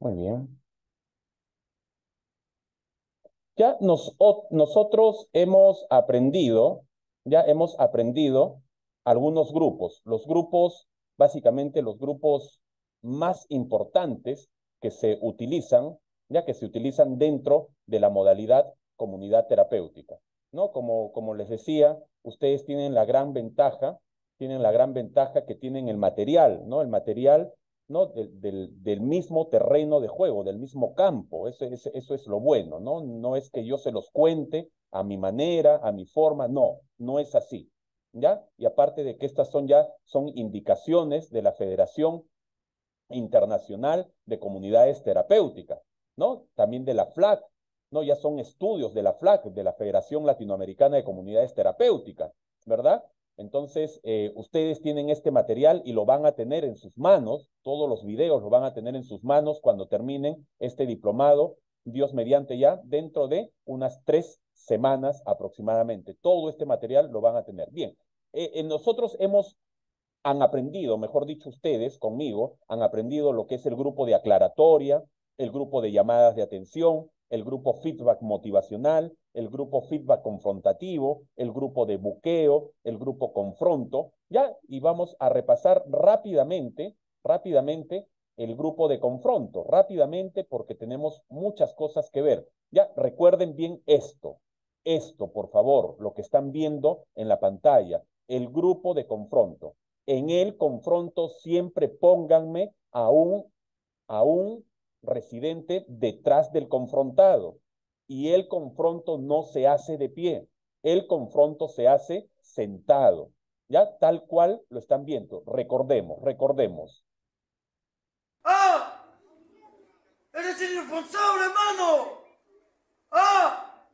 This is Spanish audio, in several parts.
Muy bien. Ya nos, nosotros hemos aprendido, ya hemos aprendido algunos grupos. Los grupos, básicamente los grupos más importantes que se utilizan, ya que se utilizan dentro de la modalidad comunidad terapéutica. ¿no? Como, como les decía, ustedes tienen la gran ventaja, tienen la gran ventaja que tienen el material, ¿no? El material, ¿no? Del, mismo terreno de juego, del mismo campo. Eso, eso, eso es lo bueno, ¿no? No es que yo se los cuente a mi manera, a mi forma, no, no es así. ¿Ya? Y aparte de que estas son ya, son indicaciones de la Federación Internacional de Comunidades Terapéuticas, ¿no? También de la FLAC, ¿no? Ya son estudios de la FLAC, de la Federación Latinoamericana de Comunidades Terapéuticas, ¿verdad? Entonces, eh, ustedes tienen este material y lo van a tener en sus manos, todos los videos lo van a tener en sus manos cuando terminen este diplomado, Dios mediante ya, dentro de unas tres semanas aproximadamente. Todo este material lo van a tener. Bien, eh, nosotros hemos, han aprendido, mejor dicho ustedes conmigo, han aprendido lo que es el grupo de aclaratoria, el grupo de llamadas de atención, el grupo feedback motivacional, el grupo feedback confrontativo, el grupo de buqueo, el grupo confronto, ¿ya? Y vamos a repasar rápidamente, rápidamente el grupo de confronto, rápidamente porque tenemos muchas cosas que ver. Ya, recuerden bien esto, esto, por favor, lo que están viendo en la pantalla, el grupo de confronto. En el confronto siempre pónganme a un, a un residente detrás del confrontado. Y el confronto no se hace de pie, el confronto se hace sentado. Ya tal cual lo están viendo. Recordemos, recordemos. ¡Ah! ¡Eres irresponsable, hermano! ¡Ah!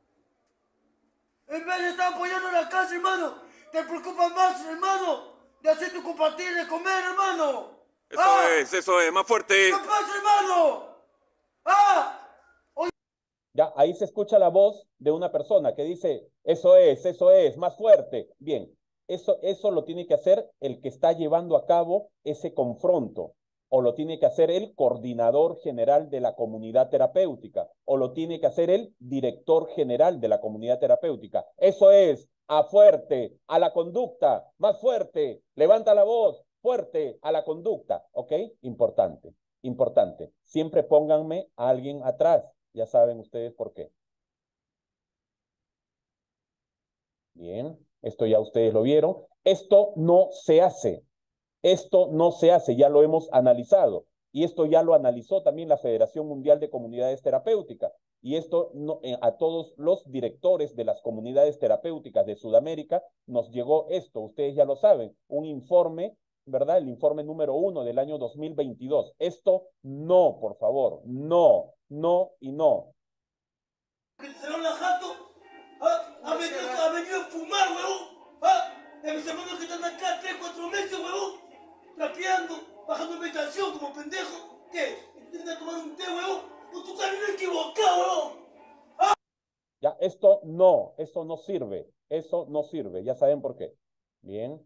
En vez de estar apoyando la casa, hermano, te preocupas más, hermano, de hacer tu compartir de comer, hermano. Eso ¡Ah! es, eso es, más fuerte. ¿Qué pasa, hermano? ¡Ah! Ya, ahí se escucha la voz de una persona que dice, eso es, eso es, más fuerte. Bien, eso, eso lo tiene que hacer el que está llevando a cabo ese confronto, o lo tiene que hacer el coordinador general de la comunidad terapéutica, o lo tiene que hacer el director general de la comunidad terapéutica. Eso es, a fuerte, a la conducta, más fuerte, levanta la voz, fuerte, a la conducta, ¿ok? Importante. Importante, siempre pónganme a alguien atrás. Ya saben ustedes por qué. Bien, esto ya ustedes lo vieron. Esto no se hace. Esto no se hace, ya lo hemos analizado. Y esto ya lo analizó también la Federación Mundial de Comunidades Terapéuticas. Y esto eh, a todos los directores de las comunidades terapéuticas de Sudamérica nos llegó esto. Ustedes ya lo saben, un informe ¿verdad? El informe número uno del año 2022. Esto no, por favor, no, no y no. ¿Se la jato? ¿Ah? ¿Ha, venido, ¿Ha venido a fumar, huevón? En mis hermanos que están acá tres, cuatro meses, huevón. Trapeando, bajando meditación como pendejo. ¿Qué? ¿Intentan tomar un té, huevón? Pues estás bien equivocado, huevón. Ya, esto no, esto no sirve. Eso no sirve. Ya saben por qué. Bien.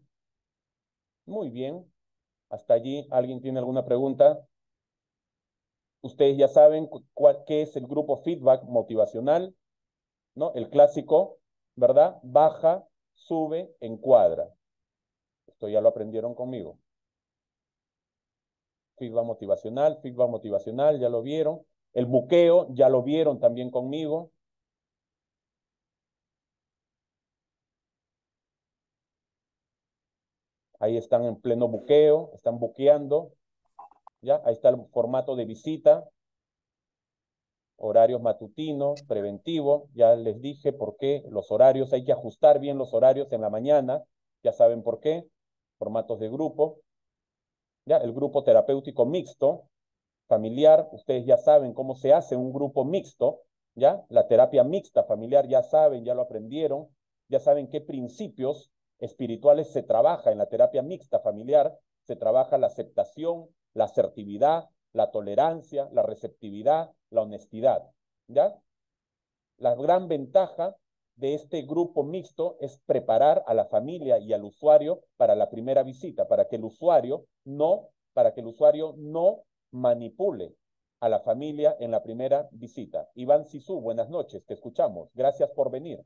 Muy bien. Hasta allí, ¿alguien tiene alguna pregunta? Ustedes ya saben cuál, qué es el grupo feedback motivacional, ¿no? El clásico, ¿verdad? Baja, sube, encuadra. Esto ya lo aprendieron conmigo. Feedback motivacional, feedback motivacional, ya lo vieron. El buqueo, ya lo vieron también conmigo. Ahí están en pleno buqueo, están buqueando. ¿ya? Ahí está el formato de visita. Horarios matutinos, preventivo. Ya les dije por qué los horarios. Hay que ajustar bien los horarios en la mañana. Ya saben por qué. Formatos de grupo. ¿ya? El grupo terapéutico mixto, familiar. Ustedes ya saben cómo se hace un grupo mixto. ¿ya? La terapia mixta familiar ya saben, ya lo aprendieron. Ya saben qué principios espirituales se trabaja en la terapia mixta familiar, se trabaja la aceptación, la asertividad, la tolerancia, la receptividad, la honestidad. ¿Ya? La gran ventaja de este grupo mixto es preparar a la familia y al usuario para la primera visita, para que el usuario no para que el usuario no manipule a la familia en la primera visita. Iván Sisu, buenas noches, te escuchamos. Gracias por venir.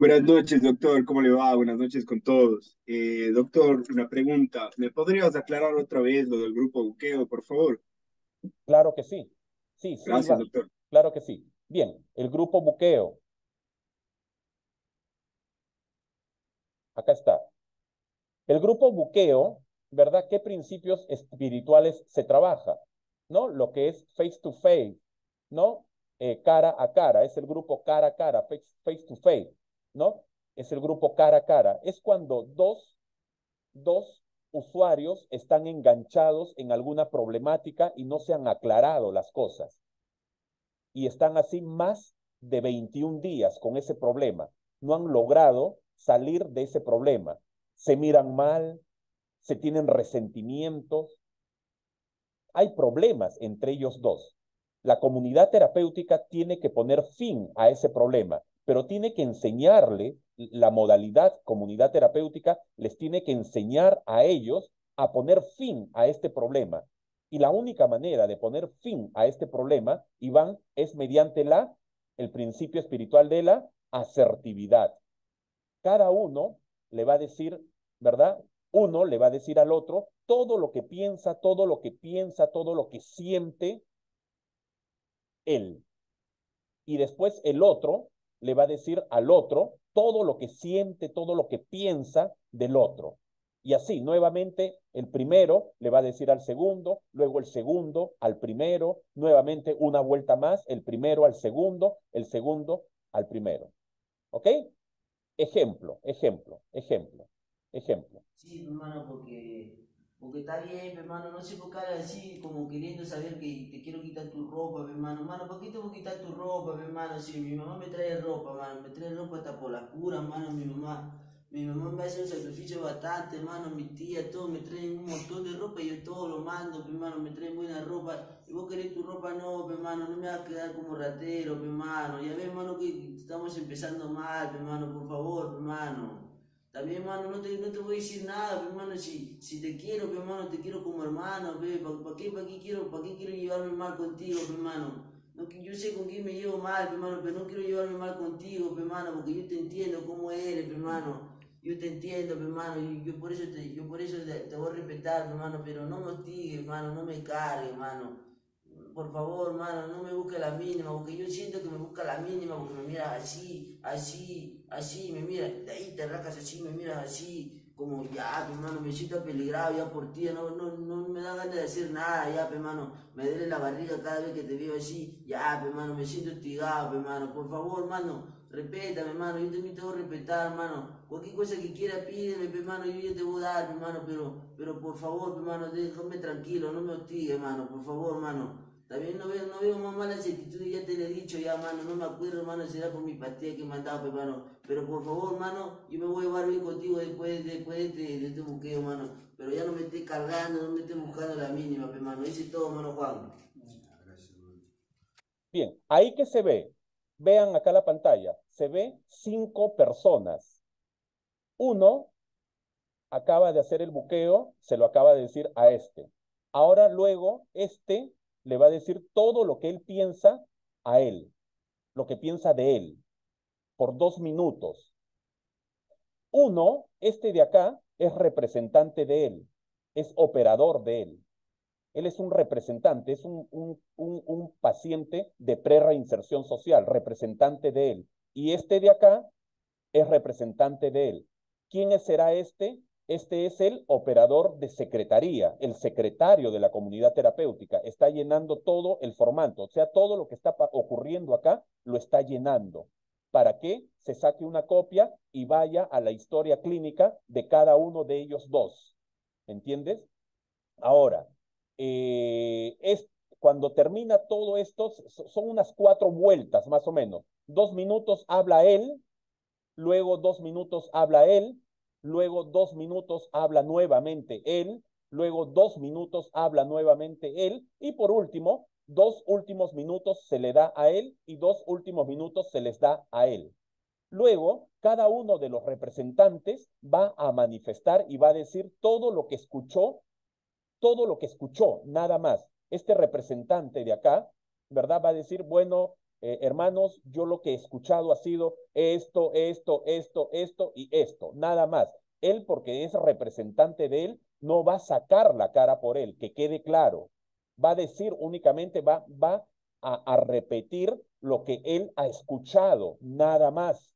Buenas noches, doctor. ¿Cómo le va? Buenas noches con todos. Eh, doctor, una pregunta. ¿Me podrías aclarar otra vez lo del grupo buqueo, por favor? Claro que sí. Sí, sí. Gracias, doctor. Claro que sí. Bien, el grupo buqueo. Acá está. El grupo buqueo, ¿verdad? ¿Qué principios espirituales se trabaja? ¿No? Lo que es face to face, ¿no? Eh, cara a cara, es el grupo cara a cara, face, face to face, ¿no? Es el grupo cara a cara. Es cuando dos, dos usuarios están enganchados en alguna problemática y no se han aclarado las cosas. Y están así más de 21 días con ese problema. No han logrado salir de ese problema. Se miran mal, se tienen resentimientos. Hay problemas entre ellos dos. La comunidad terapéutica tiene que poner fin a ese problema, pero tiene que enseñarle la modalidad comunidad terapéutica, les tiene que enseñar a ellos a poner fin a este problema. Y la única manera de poner fin a este problema, Iván, es mediante la, el principio espiritual de la asertividad cada uno le va a decir, ¿verdad? Uno le va a decir al otro todo lo que piensa, todo lo que piensa, todo lo que siente él. Y después el otro le va a decir al otro todo lo que siente, todo lo que piensa del otro. Y así, nuevamente, el primero le va a decir al segundo, luego el segundo al primero, nuevamente una vuelta más, el primero al segundo, el segundo al primero. ¿Ok? Ejemplo, ejemplo, ejemplo, ejemplo. Sí, hermano, porque, porque está bien, hermano, no se cara así como queriendo saber que te quiero quitar tu ropa, hermano. Hermano, ¿por qué te voy a quitar tu ropa, hermano? Si mi mamá me trae ropa, hermano, me trae ropa hasta por la cura, hermano, mi mamá. Mi mamá me hace un sacrificio bastante, hermano, mi tía, todo, me traen un montón de ropa y yo todo lo mando, hermano, me traen buena ropa. Y vos querés tu ropa, no, hermano, no me vas a quedar como ratero, hermano. Ya ves, hermano, que estamos empezando mal, hermano, por favor, hermano. También, hermano, no te, no te voy a decir nada, hermano, si, si te quiero, hermano, te quiero como hermano, ¿para qué, pa qué, quiero, pa qué quiero llevarme mal contigo, hermano? No, yo sé con quién me llevo mal, hermano, pero no quiero llevarme mal contigo, hermano, porque yo te entiendo cómo eres, hermano yo te entiendo, hermano, y yo por eso te, yo por eso te, voy a respetar, hermano, pero no me hostigues, hermano, no me cargue, hermano. Por favor, hermano, no me busque la mínima, porque yo siento que me busca la mínima, porque me mira así, así, así, me mira, de ahí te racas así, me miras así, como ya, hermano, me siento peligrado ya por ti, no, no, no me da ganas de decir nada, ya, hermano, me duele la barriga cada vez que te veo así, ya, hermano, me siento hostigado, hermano, por favor, hermano, Respétame, hermano, yo también te voy a respetar, hermano. Cualquier cosa que quiera, pídeme, hermano, yo ya te voy a dar, hermano, pero, pero por favor, hermano, déjame tranquilo, no me hostigue, hermano, por favor, hermano. También no veo, no veo más malas actitudes, ya te lo he dicho ya, hermano, no me acuerdo, hermano, será por mi pastilla que me han dado, hermano. Pero por favor, hermano, yo me voy a llevar bien contigo después, después de, este, de este buqueo, hermano. Pero ya no me estés cargando, no me estés buscando la mínima, hermano. Ese es todo, hermano Juan. Bien, ahí que se ve, Vean acá la pantalla, se ve cinco personas. Uno acaba de hacer el buqueo, se lo acaba de decir a este. Ahora luego este le va a decir todo lo que él piensa a él, lo que piensa de él, por dos minutos. Uno, este de acá, es representante de él, es operador de él. Él es un representante, es un, un, un, paciente de pre-reinserción social, representante de él. Y este de acá es representante de él. ¿Quién será este? Este es el operador de secretaría, el secretario de la comunidad terapéutica. Está llenando todo el formato, o sea, todo lo que está ocurriendo acá lo está llenando para que se saque una copia y vaya a la historia clínica de cada uno de ellos dos. ¿Entiendes? Ahora, eh, es cuando termina todo esto, son unas cuatro vueltas más o menos. Dos minutos habla él, luego dos minutos habla él, luego dos minutos habla nuevamente él, luego dos minutos habla nuevamente él y por último, dos últimos minutos se le da a él y dos últimos minutos se les da a él. Luego, cada uno de los representantes va a manifestar y va a decir todo lo que escuchó todo lo que escuchó, nada más. Este representante de acá, ¿verdad? Va a decir, bueno, eh, hermanos, yo lo que he escuchado ha sido esto, esto, esto, esto y esto, nada más. Él, porque es representante de él, no va a sacar la cara por él, que quede claro. Va a decir únicamente, va, va a, a repetir lo que él ha escuchado, nada más.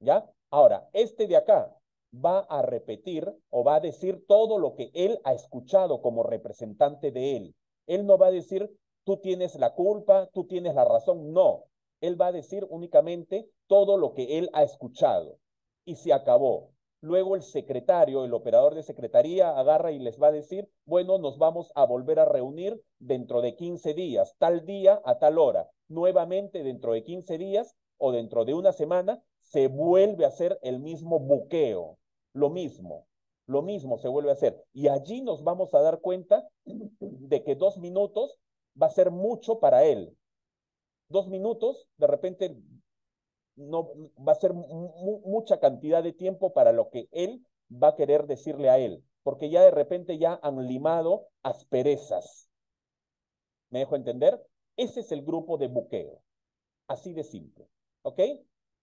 ¿Ya? Ahora, este de acá va a repetir o va a decir todo lo que él ha escuchado como representante de él. Él no va a decir, tú tienes la culpa, tú tienes la razón. No, él va a decir únicamente todo lo que él ha escuchado. Y se acabó. Luego el secretario, el operador de secretaría, agarra y les va a decir, bueno, nos vamos a volver a reunir dentro de 15 días, tal día a tal hora. Nuevamente dentro de 15 días o dentro de una semana se vuelve a hacer el mismo buqueo, lo mismo, lo mismo se vuelve a hacer. Y allí nos vamos a dar cuenta de que dos minutos va a ser mucho para él. Dos minutos, de repente, no va a ser mucha cantidad de tiempo para lo que él va a querer decirle a él, porque ya de repente ya han limado asperezas. ¿Me dejo entender? Ese es el grupo de buqueo. Así de simple. ¿Ok?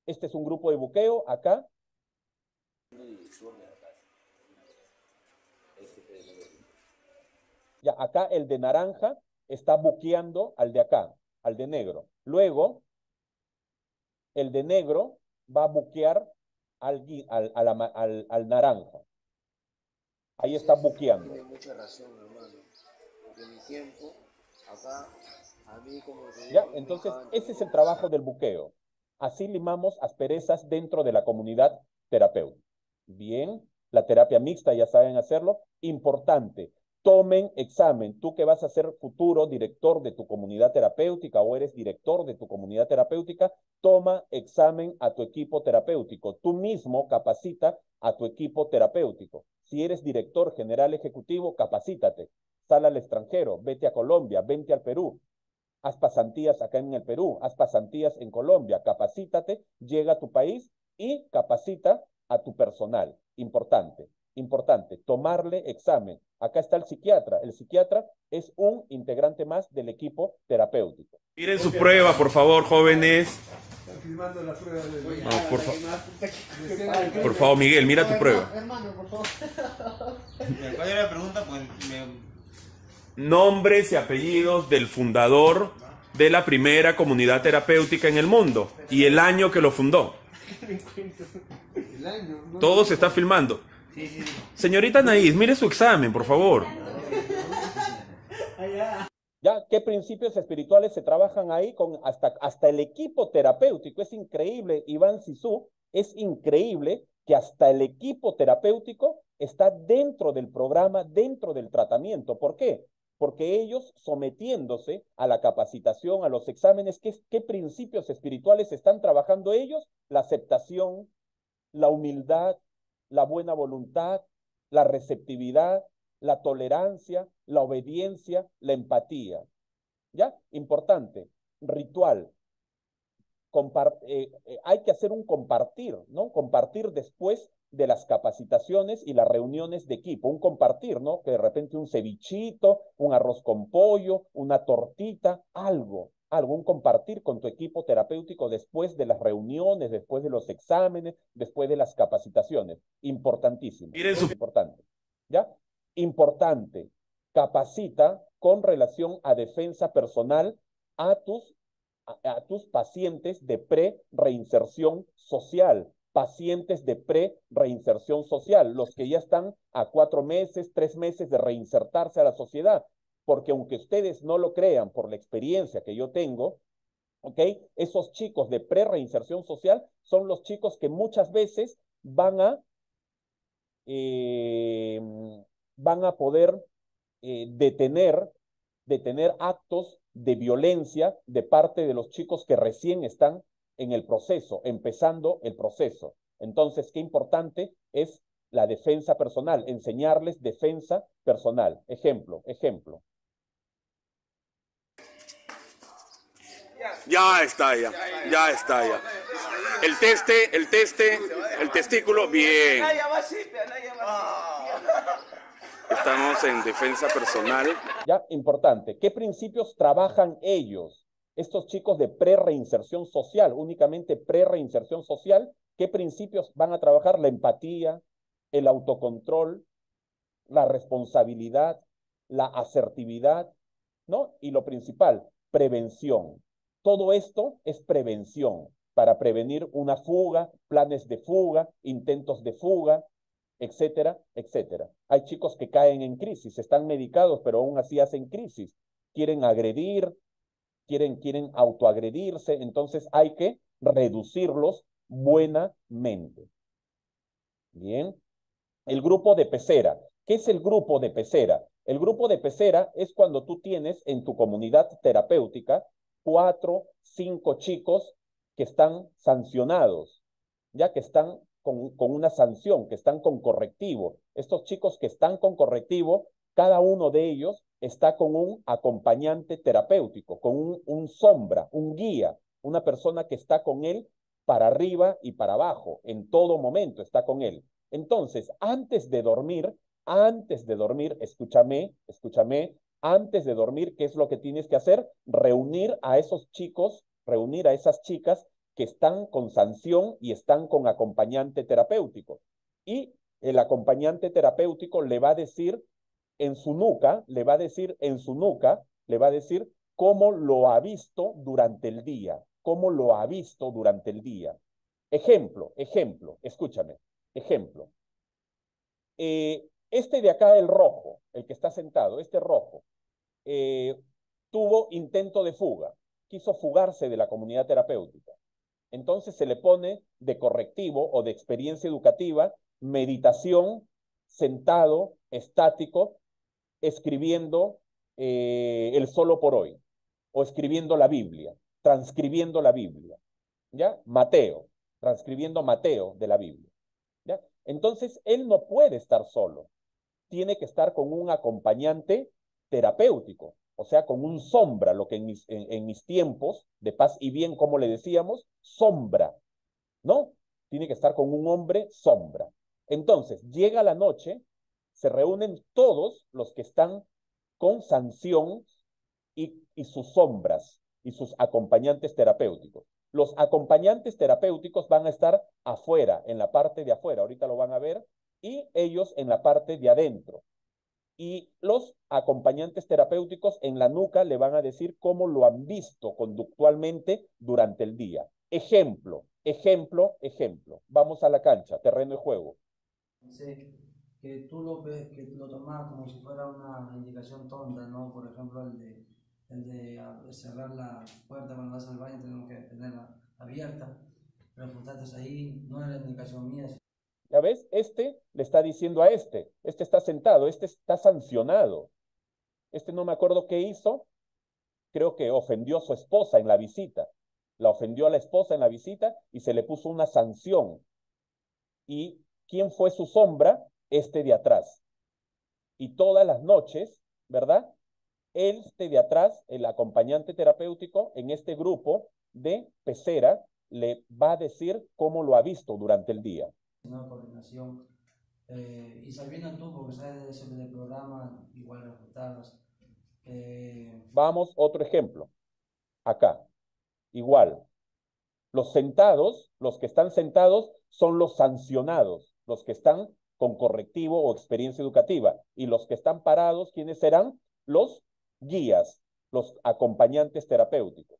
Este es un grupo de buqueo acá. Ya, acá el de naranja está buqueando al de acá, al de negro. Luego, el de negro va a buquear al, al, al, naranja. Ahí está buqueando. Tiene mucha razón, hermano. Porque mi tiempo, acá, a mí como Ya, entonces, ese es el trabajo del buqueo. Así limamos asperezas dentro de la comunidad terapéutica. Bien, la terapia mixta ya saben hacerlo. Importante, tomen examen. Tú que vas a ser futuro director de tu comunidad terapéutica o eres director de tu comunidad terapéutica, toma examen a tu equipo terapéutico. Tú mismo capacita a tu equipo terapéutico. Si eres director general ejecutivo, capacítate. Sal al extranjero, vete a Colombia, vente al Perú, haz pasantías acá en el Perú, haz pasantías en Colombia, capacítate, llega a tu país y capacita a tu personal. Importante, importante, tomarle examen. Acá está el psiquiatra. El psiquiatra es un integrante más del equipo terapéutico. Miren su prueba, por favor, jóvenes. Están filmando la prueba de... No, por favor. Por favor, Miguel, mira tu prueba. Hermano, por favor. ¿Cuál era la pregunta? Pues nombres y apellidos del fundador de la primera comunidad terapéutica en el mundo y el año que lo fundó. Todo se está filmando. Señorita Naís, mire su examen, por favor. ¿Ya? ¿Qué principios espirituales se trabajan ahí con hasta, hasta el equipo terapéutico? Es increíble, Iván Sisu, es increíble que hasta el equipo terapéutico está dentro del programa, dentro del tratamiento. ¿Por qué? porque ellos sometiéndose a la capacitación, a los exámenes, ¿qué, ¿qué, principios espirituales están trabajando ellos? La aceptación, la humildad, la buena voluntad, la receptividad, la tolerancia, la obediencia, la empatía. ¿Ya? Importante, ritual. Eh, eh, hay que hacer un compartir, ¿no? Compartir después de las capacitaciones y las reuniones de equipo, un compartir, ¿no? Que de repente un cevichito, un arroz con pollo, una tortita, algo, algo, un compartir con tu equipo terapéutico después de las reuniones, después de los exámenes, después de las capacitaciones. Importantísimo. Su... Importante. ¿Ya? Importante. Capacita con relación a defensa personal a tus, a, a tus pacientes de pre-reinserción social pacientes de pre-reinserción social, los que ya están a cuatro meses, tres meses de reinsertarse a la sociedad. Porque aunque ustedes no lo crean por la experiencia que yo tengo, ¿ok? Esos chicos de pre-reinserción social son los chicos que muchas veces van a, eh, van a poder eh, detener, detener actos de violencia de parte de los chicos que recién están en el proceso, empezando el proceso. Entonces, qué importante es la defensa personal, enseñarles defensa personal. Ejemplo, ejemplo. Ya está, ya, ya está, ya. El teste, el teste, el testículo, bien. estamos en defensa personal. Ya, importante. ¿Qué principios trabajan ellos? Estos chicos de pre-reinserción social, únicamente pre-reinserción social, ¿qué principios van a trabajar? La empatía, el autocontrol, la responsabilidad, la asertividad, ¿no? Y lo principal, prevención. Todo esto es prevención para prevenir una fuga, planes de fuga, intentos de fuga, etcétera, etcétera. Hay chicos que caen en crisis, están medicados, pero aún así hacen crisis. Quieren agredir, quieren, quieren autoagredirse, entonces hay que reducirlos buenamente. Bien. El grupo de pecera. ¿Qué es el grupo de pecera? El grupo de pecera es cuando tú tienes en tu comunidad terapéutica cuatro, cinco chicos que están sancionados, ya que están con, una sanción, que están con correctivo. Estos chicos que están con correctivo, cada uno de ellos está con un acompañante terapéutico, con un sombra, un guía, una persona que está con él para arriba y para abajo, en todo momento está con él. Entonces, antes de dormir, antes de dormir, escúchame, escúchame, antes de dormir, ¿qué es lo que tienes que hacer? Reunir a esos chicos, reunir a esas chicas que están con sanción y están con acompañante terapéutico. Y el acompañante terapéutico le va a decir en su nuca, le va a decir en su nuca, le va a decir cómo lo ha visto durante el día, cómo lo ha visto durante el día. Ejemplo, ejemplo, escúchame, ejemplo. Eh, este de acá, el rojo, el que está sentado, este rojo, eh, tuvo intento de fuga, quiso fugarse de la comunidad terapéutica. Entonces se le pone de correctivo o de experiencia educativa meditación sentado, estático, escribiendo eh, el solo por hoy, o escribiendo la Biblia, transcribiendo la Biblia, ¿ya? Mateo, transcribiendo Mateo de la Biblia, ¿ya? Entonces, él no puede estar solo, tiene que estar con un acompañante terapéutico, o sea, con un sombra, lo que en mis, en, mis tiempos de paz y bien, como le decíamos, sombra, ¿no? Tiene que estar con un hombre sombra. Entonces, llega la noche, se reúnen todos los que están con sanción y, y sus sombras y sus acompañantes terapéuticos. Los acompañantes terapéuticos van a estar afuera, en la parte de afuera, ahorita lo van a ver, y ellos en la parte de adentro y los acompañantes terapéuticos en la nuca le van a decir cómo lo han visto conductualmente durante el día. Ejemplo, ejemplo, ejemplo. Vamos a la cancha, terreno de juego. Sí, que tú lo, que lo tomas como si fuera una indicación tonta, ¿no? Por ejemplo, el de, el de cerrar la puerta cuando vas al baño, tenemos que tenerla abierta. Pero ahí, no era indicación mía, ¿Ya ves? Este le está diciendo a este, este está sentado, este está sancionado. Este no me acuerdo qué hizo, creo que ofendió a su esposa en la visita. La ofendió a la esposa en la visita y se le puso una sanción. ¿Y quién fue su sombra? Este de atrás. Y todas las noches, ¿verdad? Este de atrás, el acompañante terapéutico en este grupo de pecera, le va a decir cómo lo ha visto durante el día coordinación. Eh, y tú, porque sabes del programa, igual resultados. Eh... Vamos, otro ejemplo. Acá. Igual. Los sentados, los que están sentados, son los sancionados, los que están con correctivo o experiencia educativa. Y los que están parados, ¿quiénes serán? Los guías, los acompañantes terapéuticos.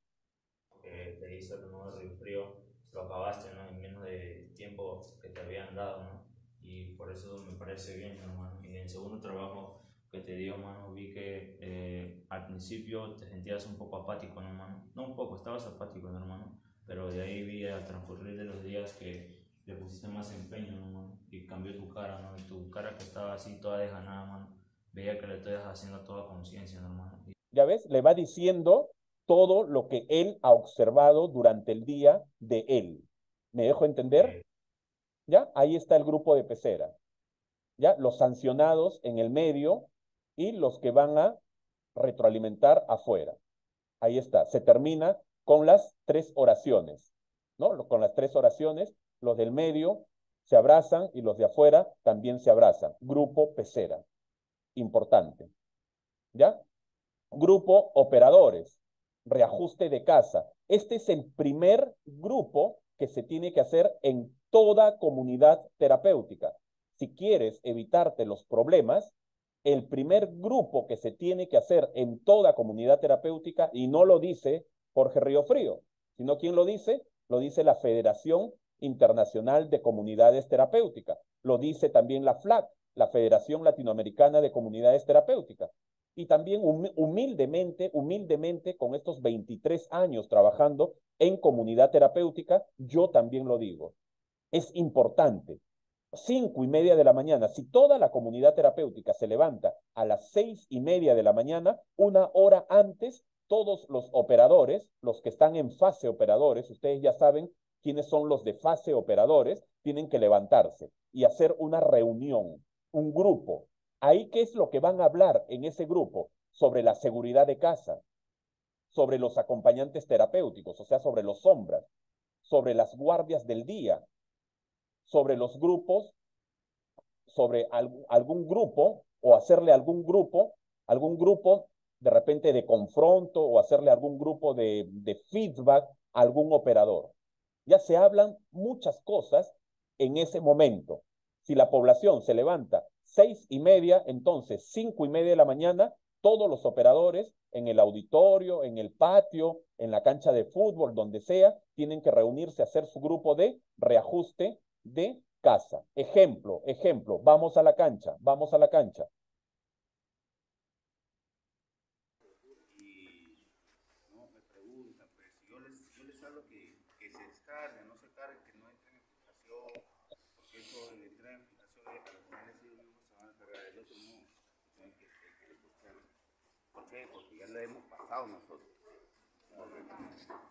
Eh, te hizo el modo de frío, lo acabaste, ¿no? En menos de tiempo te habían dado, ¿no? Y por eso me parece bien, hermano. Y en el segundo trabajo que te dio, hermano, vi que eh, al principio te sentías un poco apático, ¿no, hermano? No un poco, estabas apático, ¿no, hermano? Pero de ahí vi al transcurrir de los días que le pusiste más empeño, ¿no, hermano? Y cambió tu cara, ¿no? Y tu cara que estaba así toda desganada, hermano. Veía que le estoy haciendo toda conciencia, ¿no, hermano? Ya ves, le va diciendo todo lo que él ha observado durante el día de él. ¿Me dejo entender? ¿Ya? Ahí está el grupo de pecera. ¿Ya? Los sancionados en el medio y los que van a retroalimentar afuera. Ahí está. Se termina con las tres oraciones. ¿No? Con las tres oraciones, los del medio se abrazan y los de afuera también se abrazan. Grupo pecera. importante. ¿Ya? Grupo operadores, reajuste de casa. Este es el primer grupo que se tiene que hacer en toda comunidad terapéutica. Si quieres evitarte los problemas, el primer grupo que se tiene que hacer en toda comunidad terapéutica, y no lo dice Jorge Río Frío, sino quien lo dice, lo dice la Federación Internacional de Comunidades Terapéuticas, lo dice también la FLAC, la Federación Latinoamericana de Comunidades Terapéuticas. Y también humildemente, humildemente, con estos 23 años trabajando en comunidad terapéutica, yo también lo digo. Es importante. Cinco y media de la mañana, si toda la comunidad terapéutica se levanta a las seis y media de la mañana, una hora antes, todos los operadores, los que están en fase operadores, ustedes ya saben quiénes son los de fase operadores, tienen que levantarse y hacer una reunión, un grupo. Ahí, ¿qué es lo que van a hablar en ese grupo? Sobre la seguridad de casa, sobre los acompañantes terapéuticos, o sea, sobre los sombras, sobre las guardias del día, sobre los grupos, sobre algún grupo o hacerle algún grupo, algún grupo de repente de confronto o hacerle algún grupo de, feedback a algún operador. Ya se hablan muchas cosas en ese momento. Si la población se levanta seis y media, entonces cinco y media de la mañana, todos los operadores en el auditorio, en el patio, en la cancha de fútbol, donde sea, tienen que reunirse a hacer su grupo de reajuste de casa. Ejemplo, ejemplo, vamos a la cancha, vamos a la cancha. Porque ya lo hemos pasado nosotros.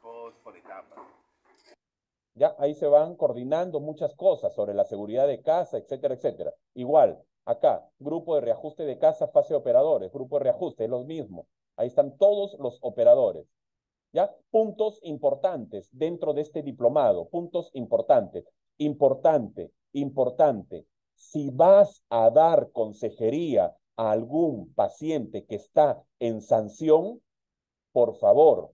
Todos por etapas. Ya ahí se van coordinando muchas cosas sobre la seguridad de casa, etcétera, etcétera. Igual, acá, grupo de reajuste de casa, fase operadores, grupo de reajuste, es lo mismo. Ahí están todos los operadores. ¿Ya? Puntos importantes dentro de este diplomado, puntos importantes. Importante, importante. Si vas a dar consejería a algún paciente que está en sanción, por favor,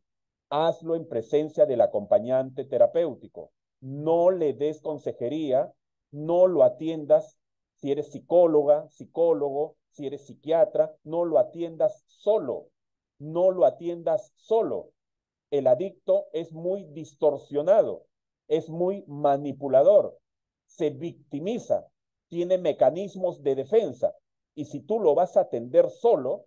hazlo en presencia del acompañante terapéutico. No le des consejería, no lo atiendas si eres psicóloga, psicólogo, si eres psiquiatra, no lo atiendas solo, no lo atiendas solo. El adicto es muy distorsionado, es muy manipulador, se victimiza, tiene mecanismos de defensa. Y si tú lo vas a atender solo,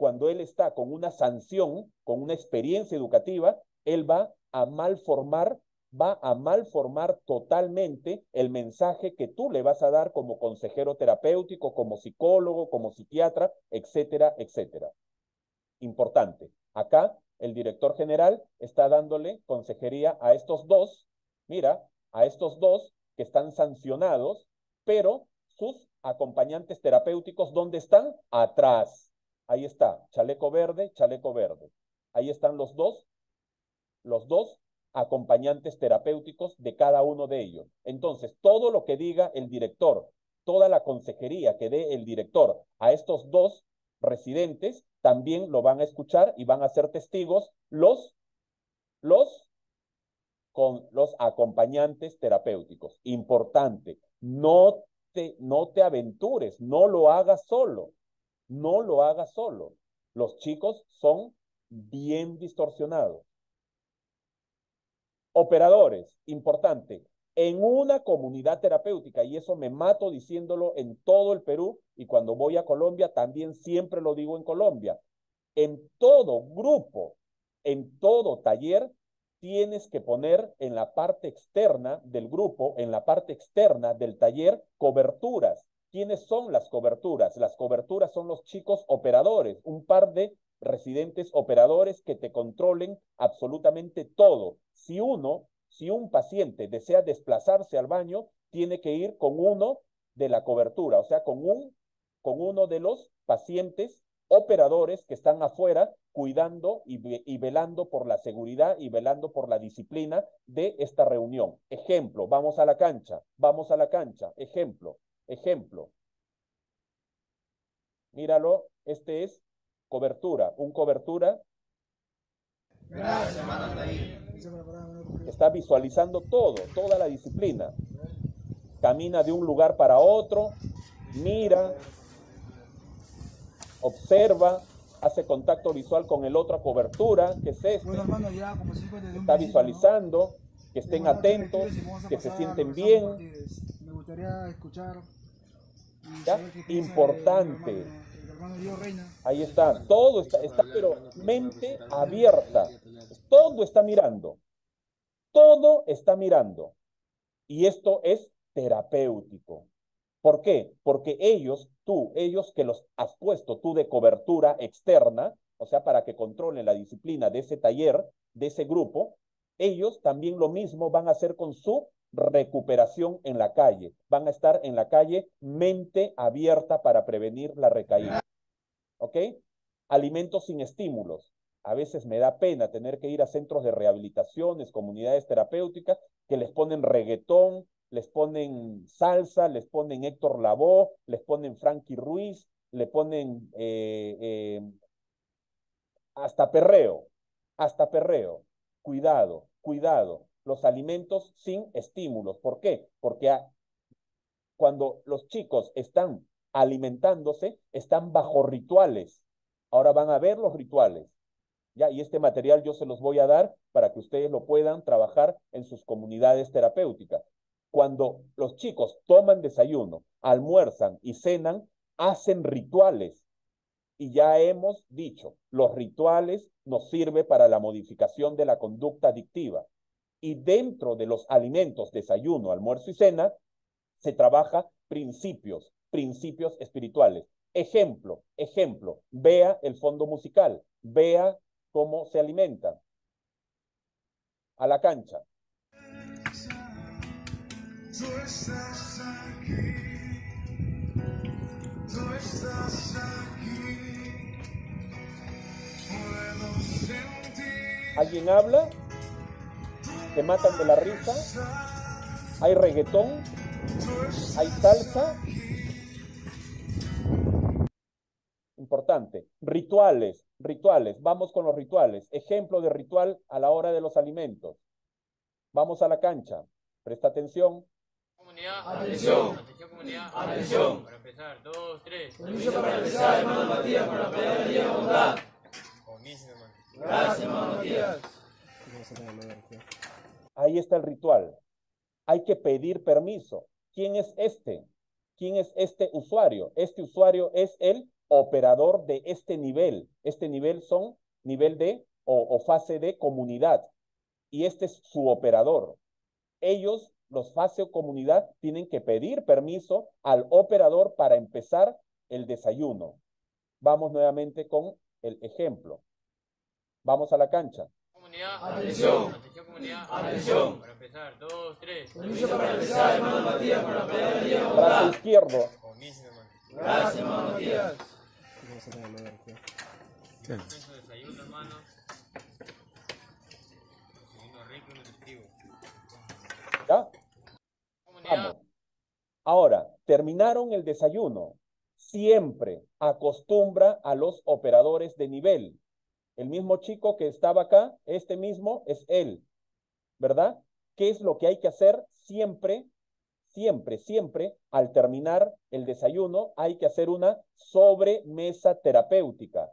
cuando él está con una sanción, con una experiencia educativa, él va a malformar, va a malformar totalmente el mensaje que tú le vas a dar como consejero terapéutico, como psicólogo, como psiquiatra, etcétera, etcétera. Importante. Acá el director general está dándole consejería a estos dos, mira, a estos dos que están sancionados, pero sus acompañantes terapéuticos, ¿dónde están? Atrás. Ahí está, chaleco verde, chaleco verde. Ahí están los dos, los dos acompañantes terapéuticos de cada uno de ellos. Entonces, todo lo que diga el director, toda la consejería que dé el director a estos dos residentes, también lo van a escuchar y van a ser testigos los, los, con los acompañantes terapéuticos. Importante, no no te aventures, no lo hagas solo, no lo hagas solo. Los chicos son bien distorsionados. Operadores, importante, en una comunidad terapéutica, y eso me mato diciéndolo en todo el Perú, y cuando voy a Colombia también siempre lo digo en Colombia, en todo grupo, en todo taller, tienes que poner en la parte externa del grupo, en la parte externa del taller, coberturas. ¿Quiénes son las coberturas? Las coberturas son los chicos operadores, un par de residentes operadores que te controlen absolutamente todo. Si uno, si un paciente desea desplazarse al baño, tiene que ir con uno de la cobertura, o sea, con un con uno de los pacientes operadores que están afuera cuidando y, velando por la seguridad y velando por la disciplina de esta reunión. Ejemplo, vamos a la cancha, vamos a la cancha, ejemplo, ejemplo. Míralo, este es cobertura, un cobertura. Gracias, hermano Está visualizando todo, toda la disciplina. Camina de un lugar para otro, mira, observa, hace contacto visual con el otro cobertura, que es este. Está visualizando, que estén atentos, que se sienten bien. Me gustaría escuchar. ¿Ya? Importante. Ahí está, todo está, está, pero mente abierta. Todo está mirando. Todo está mirando. Y esto es terapéutico. ¿Por qué? Porque ellos, tú, ellos que los has puesto tú de cobertura externa, o sea, para que controlen la disciplina de ese taller, de ese grupo, ellos también lo mismo van a hacer con su recuperación en la calle. Van a estar en la calle mente abierta para prevenir la recaída. ¿Ok? Alimentos sin estímulos. A veces me da pena tener que ir a centros de rehabilitaciones, comunidades terapéuticas, que les ponen reggaetón, les ponen salsa, les ponen Héctor Lavoe, les ponen Frankie Ruiz, le ponen eh, eh, hasta perreo, hasta perreo. Cuidado, cuidado. Los alimentos sin estímulos. ¿Por qué? Porque cuando los chicos están alimentándose, están bajo rituales. Ahora van a ver los rituales. ¿ya? Y este material yo se los voy a dar para que ustedes lo puedan trabajar en sus comunidades terapéuticas. Cuando los chicos toman desayuno, almuerzan y cenan, hacen rituales. Y ya hemos dicho, los rituales nos sirven para la modificación de la conducta adictiva. Y dentro de los alimentos, desayuno, almuerzo y cena, se trabaja principios, principios espirituales. Ejemplo, ejemplo, vea el fondo musical, vea cómo se alimentan. A la cancha. ¿Alguien habla? ¿Te matan de la risa? ¿Hay reggaetón? ¿Hay salsa? Importante. Rituales, rituales. Vamos con los rituales. Ejemplo de ritual a la hora de los alimentos. Vamos a la cancha. Presta atención. Comunidad. Atención. Atención comunidad. Atención. Para empezar, dos, tres. Permiso para empezar, hermano Matías, por la palabra de bondad. Comienza, hermano. Gracias, hermano Matías. Ahí está el ritual. Hay que pedir permiso. ¿Quién es este? ¿Quién es este usuario? Este usuario es el operador de este nivel. Este nivel son nivel de o, fase de comunidad. Y este es su operador. Ellos los fase o comunidad tienen que pedir permiso al operador para empezar el desayuno. Vamos nuevamente con el ejemplo. Vamos a la cancha. Comunidad. Atención. Atención comunidad. Atención. Para empezar, dos, tres. Permiso para empezar, hermano Matías, la palabra de Dios. Brazo izquierdo. Comienza, hermano. Gracias, hermano Matías. ¿Qué? desayuno, hermano. Desayuno rico nutritivo. ¿Ya? Vamos. Ahora, terminaron el desayuno. Siempre acostumbra a los operadores de nivel. El mismo chico que estaba acá, este mismo es él, ¿verdad? ¿Qué es lo que hay que hacer siempre? Siempre, siempre, al terminar el desayuno, hay que hacer una sobremesa terapéutica.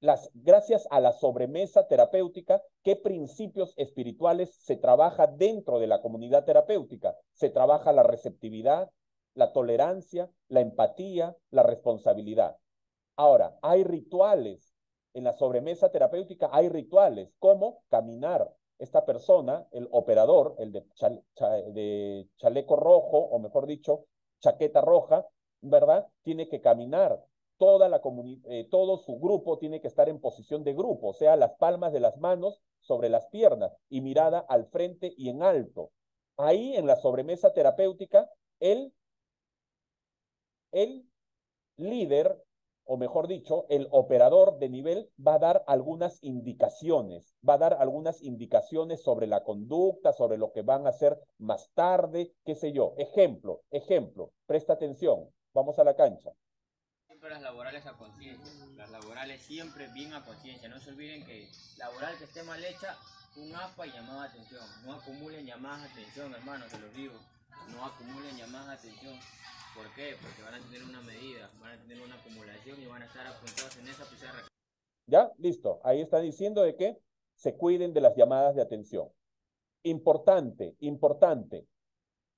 Las, gracias a la sobremesa terapéutica, ¿qué principios espirituales se trabaja dentro de la comunidad terapéutica? Se trabaja la receptividad, la tolerancia, la empatía, la responsabilidad. Ahora, hay rituales. En la sobremesa terapéutica hay rituales, como caminar. Esta persona, el operador, el de, chal, cha, de chaleco rojo, o mejor dicho, chaqueta roja, ¿verdad? Tiene que caminar toda la eh, todo su grupo tiene que estar en posición de grupo, o sea, las palmas de las manos sobre las piernas y mirada al frente y en alto. Ahí en la sobremesa terapéutica, el, el líder, o mejor dicho, el operador de nivel va a dar algunas indicaciones, va a dar algunas indicaciones sobre la conducta, sobre lo que van a hacer más tarde, qué sé yo. Ejemplo, ejemplo, presta atención, vamos a la cancha siempre las laborales a conciencia. Las laborales siempre bien a conciencia. No se olviden que laboral que esté mal hecha, un AFA llamada atención. No acumulen llamadas de atención, hermano, te lo digo. No acumulen llamadas de atención. ¿Por qué? Porque van a tener una medida, van a tener una acumulación y van a estar apuntados en esa pizarra. ¿Ya? Listo. Ahí está diciendo de que se cuiden de las llamadas de atención. Importante, importante.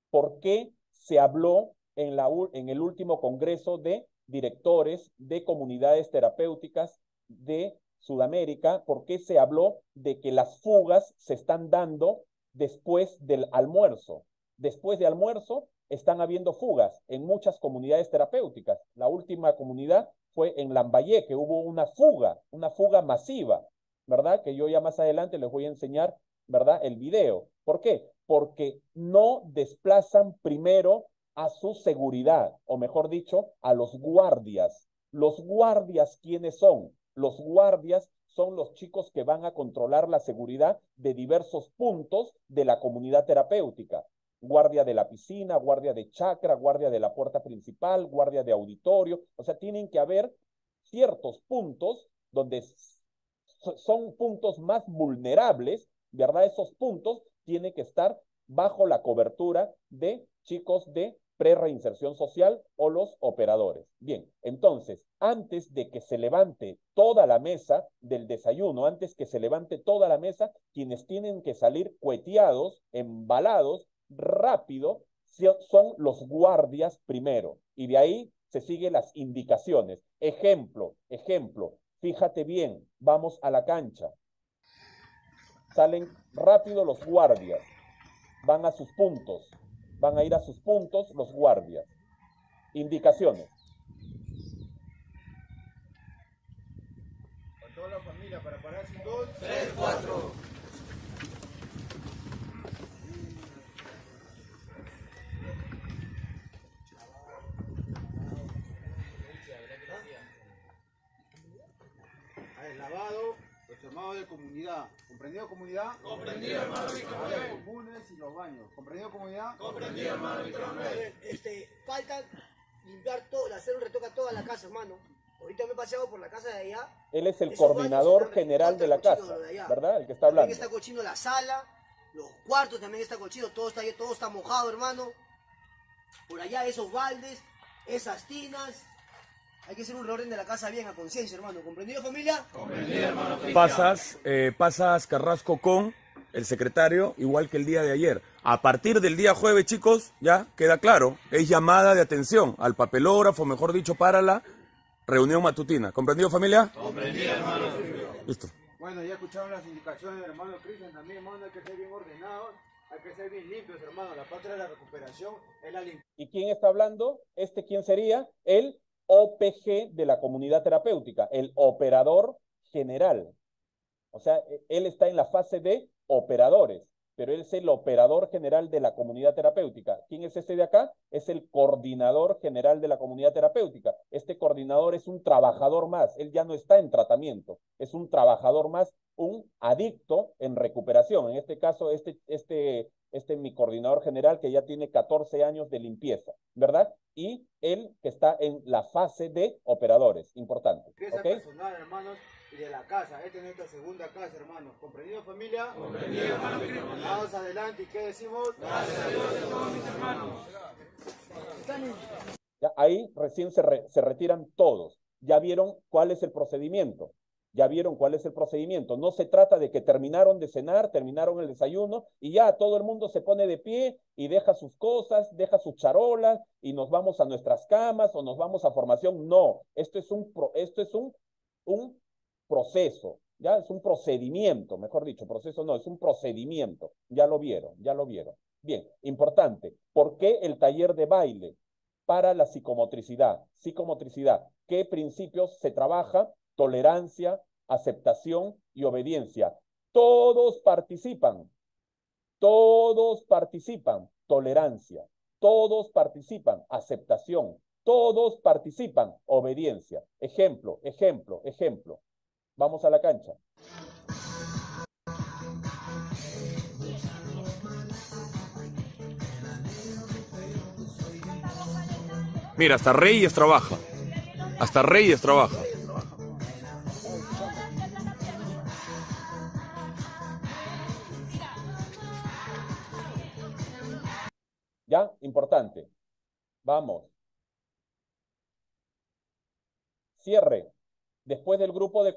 ¿Por qué se habló en, la, en el último Congreso de Directores de Comunidades Terapéuticas de Sudamérica? ¿Por qué se habló de que las fugas se están dando después del almuerzo? Después de almuerzo están habiendo fugas en muchas comunidades terapéuticas. La última comunidad fue en Lambayeque, hubo una fuga, una fuga masiva, ¿verdad? Que yo ya más adelante les voy a enseñar, ¿verdad? El video. ¿Por qué? Porque no desplazan primero a su seguridad, o mejor dicho, a los guardias. Los guardias, ¿quiénes son? Los guardias son los chicos que van a controlar la seguridad de diversos puntos de la comunidad terapéutica guardia de la piscina, guardia de chacra, guardia de la puerta principal, guardia de auditorio. O sea, tienen que haber ciertos puntos donde son puntos más vulnerables, ¿verdad? Esos puntos tienen que estar bajo la cobertura de chicos de pre-reinserción social o los operadores. Bien, entonces, antes de que se levante toda la mesa del desayuno, antes que se levante toda la mesa, quienes tienen que salir cueteados, embalados, rápido son los guardias primero y de ahí se siguen las indicaciones. Ejemplo, ejemplo, fíjate bien, vamos a la cancha. Salen rápido los guardias, van a sus puntos, van a ir a sus puntos los guardias. Indicaciones. Con toda la familia para hermanos de comunidad. ¿Comprendido comunidad? Comprendido, hermano. Los comunes y los baños. ¿Comprendido comunidad? Comprendido, hermano Víctor Manuel. Este, falta limpiar todo, hacer un retoque a toda la casa, hermano. Ahorita me he paseado por la casa de allá. Él es el coordinador general de la casa, ¿verdad? El que está hablando. También está cochino la sala, los cuartos también está cochino, todo está, todo está mojado, hermano. Por allá esos baldes, esas tinas, hay que hacer un orden de la casa bien a conciencia, hermano. ¿Comprendido, familia? Comprendido, hermano. Pasas, eh, pasas Carrasco con el secretario, igual que el día de ayer. A partir del día jueves, chicos, ya queda claro, es llamada de atención al papelógrafo, mejor dicho, para la reunión matutina. ¿Comprendido, familia? Comprendido, hermano. Listo. Bueno, ya escucharon las indicaciones, hermano Cristian, también, hermano, hay que ser bien ordenados, hay que ser bien limpios, hermano. La parte de la recuperación es la limpieza. ¿Y quién está hablando? ¿Este quién sería? El OPG de la comunidad terapéutica, el operador general. O sea, e, él está en la fase de operadores, pero él es el operador general de la comunidad terapéutica. ¿Quién es este de acá? Es el coordinador general de la comunidad terapéutica. Este coordinador es un trabajador más, él ya no está en tratamiento, es un trabajador más, un adicto en recuperación. En este caso, este, este, este es mi coordinador general que ya tiene 14 años de limpieza, ¿verdad? Y él que está en la fase de operadores, importante. Limpieza ¿ok? personal, hermanos, y de la casa. Esta es nuestra segunda casa, hermanos. ¿Comprendido, familia? Comprendido, hermano. Vamos adelante. ¿Y qué decimos? Gracias a Dios a todos mis hermanos. Ya, ahí recién se, re- se retiran todos. Ya vieron cuál es el procedimiento. Ya vieron cuál es el procedimiento. No se trata de que terminaron de cenar, terminaron el desayuno y ya todo el mundo se pone de pie y deja sus cosas, deja sus charolas y nos vamos a nuestras camas o nos vamos a formación. No, esto es un, esto es un, un proceso, ya es un procedimiento, mejor dicho, proceso no, es un procedimiento. Ya lo vieron, ya lo vieron. Bien, importante. ¿Por qué el taller de baile? Para la psicomotricidad. Psicomotricidad. ¿Qué principios se trabaja? Tolerancia, aceptación y obediencia. Todos participan. Todos participan. Tolerancia. Todos participan. Aceptación. Todos participan. Obediencia. Ejemplo, ejemplo, ejemplo. Vamos a la cancha. Mira, hasta Reyes trabaja. Hasta Reyes trabaja.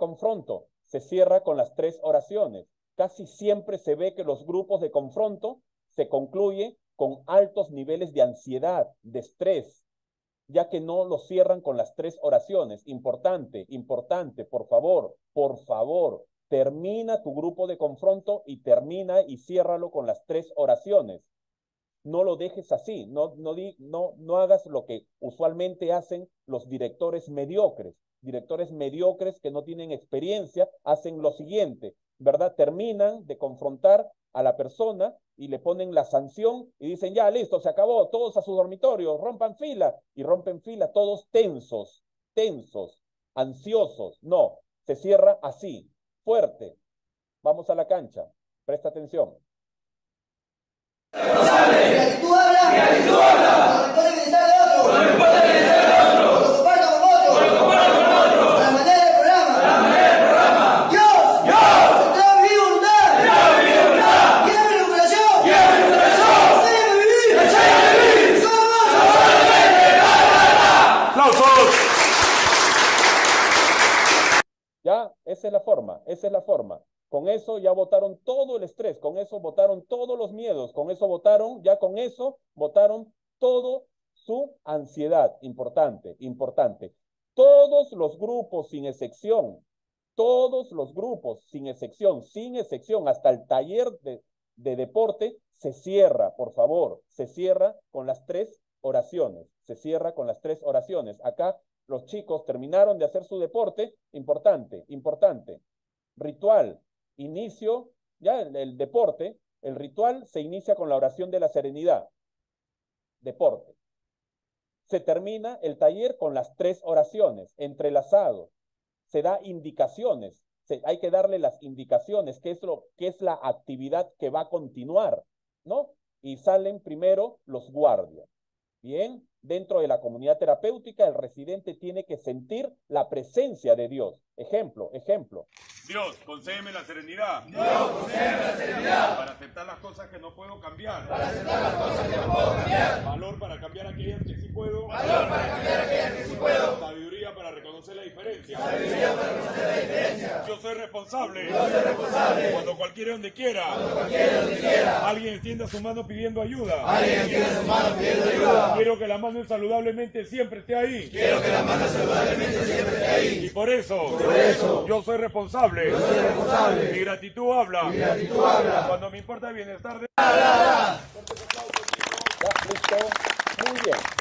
Confronto, se cierra con las tres oraciones. Casi siempre se ve que los grupos de confronto se concluye con altos niveles de ansiedad, de estrés, ya que no lo cierran con las tres oraciones. Importante, importante, por favor, por favor, termina tu grupo de confronto y termina y ciérralo con las tres oraciones. No lo dejes así, no, no, no, no hagas lo que usualmente hacen los directores mediocres. Directores mediocres que no tienen experiencia hacen lo siguiente, ¿verdad? Terminan de confrontar a la persona y le ponen la sanción y dicen, ya, listo, se acabó, todos a su dormitorio, rompan fila y rompen fila, todos tensos, tensos, ansiosos. No, se cierra así, fuerte. Vamos a la cancha, presta atención. Tú hablas. Tú hablas otro. Con el bienestar de otro. Lo comparto con otro. Lo comparto con otro. A la manera del programa. A la manera del programa. Dios. Dios. Central mi voluntad. Central mi voluntad. Guía mi recuperación. Guía mi recuperación. Enséñame a vivir. Enséñame a vivir. Somos. ¡Aplausos! Ya, esa es la forma, esa es la forma. Con eso ya votaron todo el estrés, con eso votaron todos los miedos, con eso votaron, ya con eso votaron todo su ansiedad. Importante, importante. Todos los grupos sin excepción, todos los grupos sin excepción, sin excepción, hasta el taller de, de deporte se cierra, por favor, se cierra con las tres oraciones, se cierra con las tres oraciones. Acá los chicos terminaron de hacer su deporte, importante, importante. Ritual, inicio, ya el, deporte, el ritual se inicia con la oración de la serenidad. Deporte. Se termina el taller con las tres oraciones, entrelazado. Se da indicaciones, hay que darle las indicaciones, qué es, lo, qué es la actividad que va a continuar, ¿no? Y salen primero los guardias. Bien, dentro de la comunidad terapéutica, el residente tiene que sentir la presencia de Dios. Ejemplo, ejemplo. Dios, concédeme la serenidad. Dios, concédeme la serenidad. Para aceptar las cosas que no puedo cambiar. Para aceptar las cosas que no puedo cambiar. Valor para cambiar aquellas que sí puedo. Valor para cambiar aquellas que sí puedo. Sabiduría para reconocer la diferencia. Sabiduría para reconocer la diferencia. Yo soy responsable. Yo soy responsable. Cuando cualquiera donde quiera. Cuando cualquiera donde quiera. Alguien extienda su mano pidiendo ayuda. Alguien extienda su mano pidiendo ayuda. Quiero que la mano saludablemente siempre esté ahí. Quiero que la mano saludablemente siempre esté ahí. Y por eso. Por eso. Yo soy responsable. Yo soy responsable. Mi gratitud habla. Mi gratitud habla. Cuando me importa el bienestar de. La, la, la. Muy bien.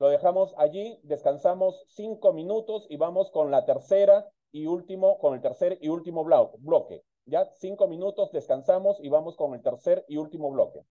Lo dejamos allí, descansamos cinco minutos y vamos con la tercera y último, con el tercer y último bloque. Ya cinco minutos, descansamos y vamos con el tercer y último bloque.